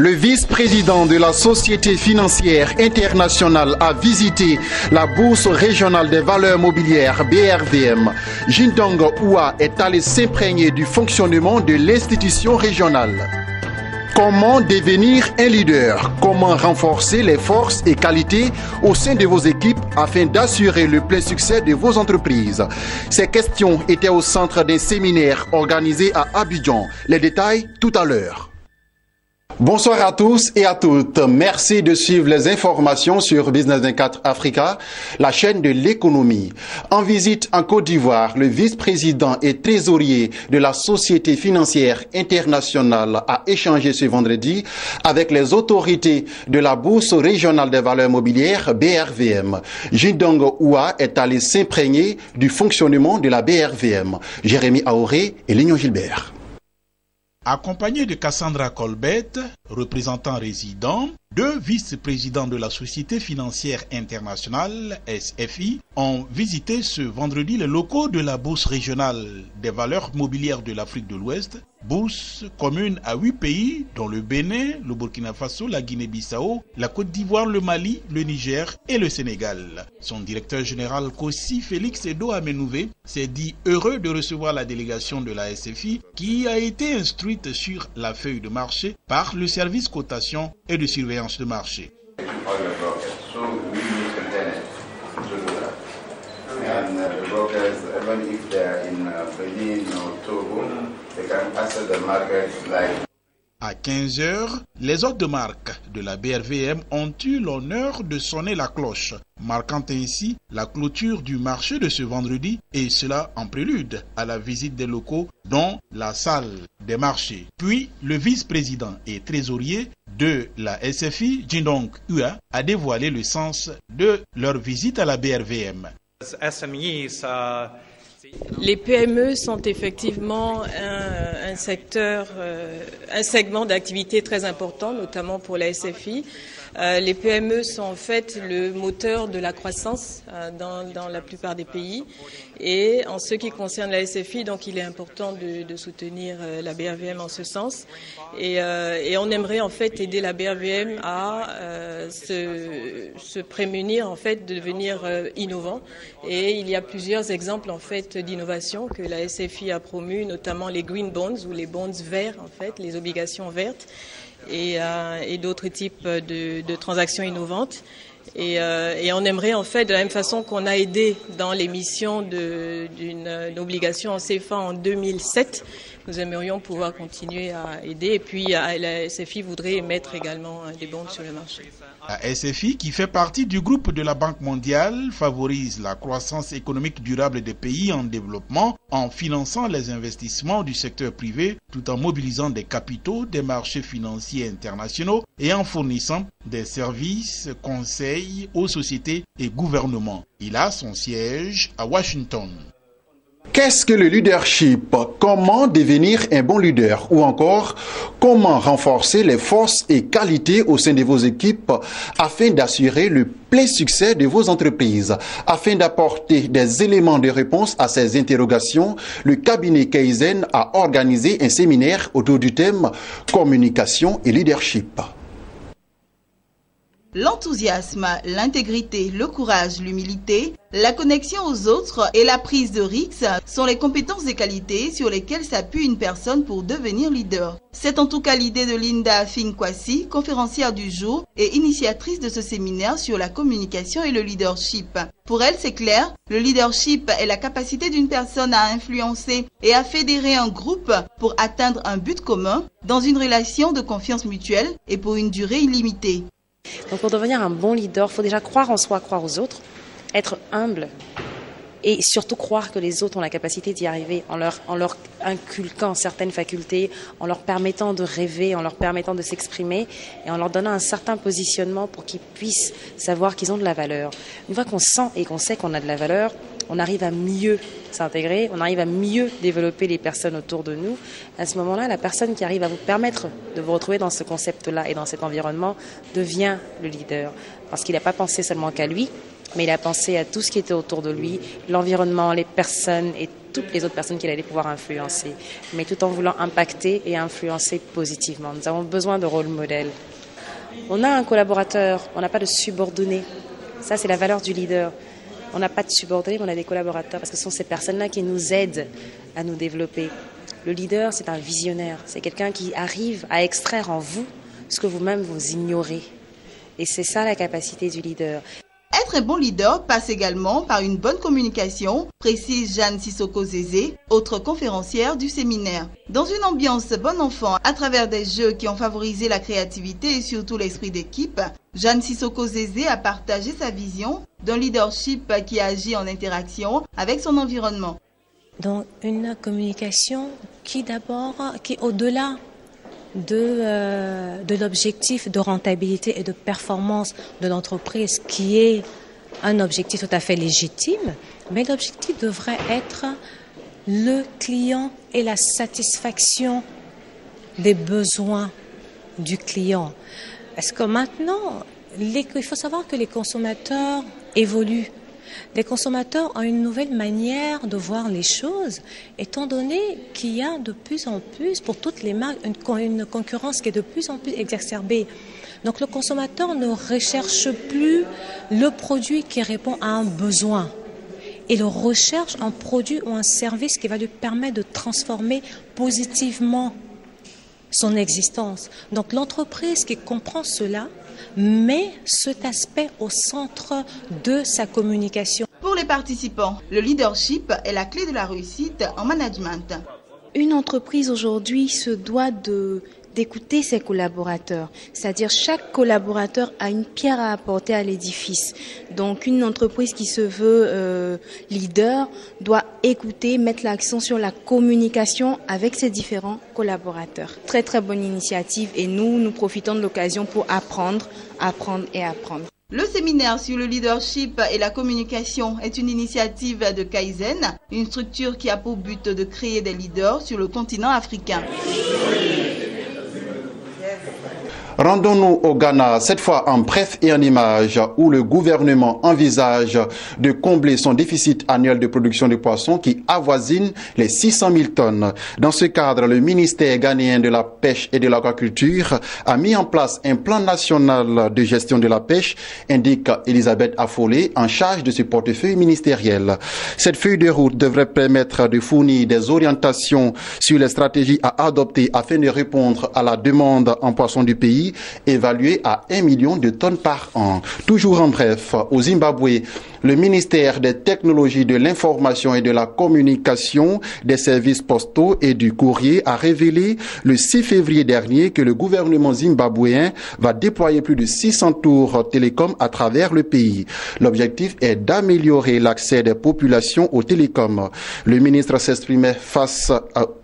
Le vice-président de la Société financière internationale a visité la Bourse régionale des valeurs mobilières BRVM. Jindong Oua est allé s'imprégner du fonctionnement de l'institution régionale. Comment devenir un leader? Comment renforcer les forces et qualités au sein de vos équipes afin d'assurer le plein succès de vos entreprises? Ces questions étaient au centre d'un séminaire organisé à Abidjan. Les détails tout à l'heure. Bonsoir à tous et à toutes. Merci de suivre les informations sur Business 24 Africa, la chaîne de l'économie. En visite en Côte d'Ivoire, le vice-président et trésorier de la Société financière internationale a échangé ce vendredi avec les autorités de la Bourse régionale des valeurs mobilières BRVM. Jindong Oua est allé s'imprégner du fonctionnement de la BRVM. Jérémy Aoré et Lignon Gilbert. Accompagné de Cassandra Colbert, représentant résident, deux vice-présidents de la Société financière internationale, SFI, ont visité ce vendredi les locaux de la Bourse régionale des valeurs mobilières de l'Afrique de l'Ouest, bourse commune à huit pays, dont le Bénin, le Burkina Faso, la Guinée-Bissau, la Côte d'Ivoire, le Mali, le Niger et le Sénégal. Son directeur général Kossi Félix Edo Amenouvé s'est dit heureux de recevoir la délégation de la SFI qui a été instruite sur la feuille de marché par le service cotation et de surveillance de marché. À 15 heures, les hôtes de marque de la BRVM ont eu l'honneur de sonner la cloche, marquant ainsi la clôture du marché de ce vendredi et cela en prélude à la visite des locaux dont la salle des marchés. Puis le vice-président et trésorier de la SFI, Jindong Ua, a dévoilé le sens de leur visite à la BRVM. Les PME sont effectivement un, secteur, euh, un segment d'activité très important, notamment pour la SFI. Euh, les PME sont en fait le moteur de la croissance euh, dans, la plupart des pays. Et en ce qui concerne la SFI, donc il est important de, soutenir la BRVM en ce sens. Et, on aimerait en fait aider la BRVM à se, se, prémunir en fait de devenir innovant. Et il y a plusieurs exemples en fait d'innovation que la SFI a promu, notamment les green bonds ou les bonds verts, en fait, les obligations vertes et, euh, d'autres types de, transactions innovantes. Euh, et, on aimerait en fait, de la même façon qu'on a aidé dans l'émission d'une obligation en CFA en 2007, nous aimerions pouvoir continuer à aider. Et puis la SFI voudrait mettre également des bons sur le marché. La SFI, qui fait partie du groupe de la Banque mondiale, favorise la croissance économique durable des pays en développement en finançant les investissements du secteur privé tout en mobilisant des capitaux des marchés financiers internationaux et en fournissant des services, conseils aux sociétés et gouvernements. Il a son siège à Washington. Qu'est-ce que le leadership? Comment devenir un bon leader? Ou encore, comment renforcer les forces et qualités au sein de vos équipes afin d'assurer le plein succès de vos entreprises? Afin d'apporter des éléments de réponse à ces interrogations, le cabinet Kaizen a organisé un séminaire autour du thème communication et leadership. L'enthousiasme, l'intégrité, le courage, l'humilité, la connexion aux autres et la prise de risques sont les compétences et qualités sur lesquelles s'appuie une personne pour devenir leader. C'est en tout cas l'idée de Linda Finkwasi, conférencière du jour et initiatrice de ce séminaire sur la communication et le leadership. Pour elle, c'est clair, le leadership est la capacité d'une personne à influencer et à fédérer un groupe pour atteindre un but commun dans une relation de confiance mutuelle et pour une durée illimitée. Donc pour devenir un bon leader, il faut déjà croire en soi, croire aux autres, être humble et surtout croire que les autres ont la capacité d'y arriver en leur, inculquant certaines facultés, en leur permettant de rêver, en leur permettant de s'exprimer et en leur donnant un certain positionnement pour qu'ils puissent savoir qu'ils ont de la valeur. Une fois qu'on sent et qu'on sait qu'on a de la valeur, on arrive à mieux s'intégrer, on arrive à mieux développer les personnes autour de nous. À ce moment-là, la personne qui arrive à vous permettre de vous retrouver dans ce concept-là et dans cet environnement devient le leader. Parce qu'il n'a pas pensé seulement qu'à lui, mais il a pensé à tout ce qui était autour de lui, l'environnement, les personnes et toutes les autres personnes qu'il allait pouvoir influencer, mais tout en voulant impacter et influencer positivement. Nous avons besoin de rôle modèle. On a un collaborateur, on n'a pas de subordonné. Ça, c'est la valeur du leader. On n'a pas de subordonnés, mais on a des collaborateurs parce que ce sont ces personnes-là qui nous aident à nous développer. Le leader, c'est un visionnaire. C'est quelqu'un qui arrive à extraire en vous ce que vous-même vous ignorez. Et c'est ça la capacité du leader. Un bon leader passe également par une bonne communication, précise Jeanne Sissoko Zézé, autre conférencière du séminaire. Dans une ambiance bon enfant, à travers des jeux qui ont favorisé la créativité et surtout l'esprit d'équipe, Jeanne Sissoko Zézé a partagé sa vision d'un leadership qui agit en interaction avec son environnement. Donc une communication qui d'abord, qui au-delà de, euh, de l'objectif de rentabilité et de performance de l'entreprise, qui est un objectif tout à fait légitime, mais l'objectif devrait être le client et la satisfaction des besoins du client. Parce que maintenant, il faut savoir que les consommateurs évoluent. Les consommateurs ont une nouvelle manière de voir les choses, étant donné qu'il y a de plus en plus, pour toutes les marques, une, concurrence qui est de plus en plus exacerbée. Donc le consommateur ne recherche plus le produit qui répond à un besoin. Il recherche un produit ou un service qui va lui permettre de transformer positivement son existence. Donc l'entreprise qui comprend cela met cet aspect au centre de sa communication. Pour les participants, le leadership est la clé de la réussite en management. Une entreprise aujourd'hui se doit de d'écouter ses collaborateurs. C'est-à-dire chaque collaborateur a une pierre à apporter à l'édifice. Donc une entreprise qui se veut euh, leader doit écouter, mettre l'accent sur la communication avec ses différents collaborateurs. Très très bonne initiative et nous, nous profitons de l'occasion pour apprendre, apprendre et apprendre. Le séminaire sur le leadership et la communication est une initiative de Kaizen, une structure qui a pour but de créer des leaders sur le continent africain. Rendons-nous au Ghana, cette fois en bref et en image, où le gouvernement envisage de combler son déficit annuel de production de poissons qui avoisine les 600 000 tonnes. Dans ce cadre, le ministère ghanéen de la pêche et de l'aquaculture a mis en place un plan national de gestion de la pêche, indique Elisabeth Affolé, en charge de ce portefeuille ministériel. Cette feuille de route devrait permettre de fournir des orientations sur les stratégies à adopter afin de répondre à la demande en poissons du pays évalué à 1 million de tonnes par an. Toujours en bref, au Zimbabwe, le ministère des technologies de l'information et de la communication, des services postaux et du courrier a révélé le 6 février dernier que le gouvernement zimbabwéen va déployer plus de 600 tours télécoms à travers le pays. L'objectif est d'améliorer l'accès des populations aux télécoms. Le ministre s'exprimait face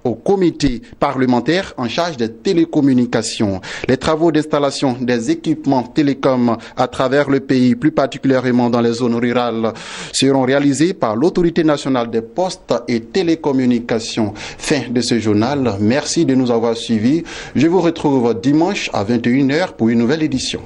au comité parlementaire en charge des télécommunications. Les travaux d'installation des équipements télécoms à travers le pays, plus particulièrement dans les zones rurales, seront réalisés par l'autorité nationale des postes et télécommunications. Fin de ce journal. Merci de nous avoir suivis. Je vous retrouve dimanche à 21h pour une nouvelle édition.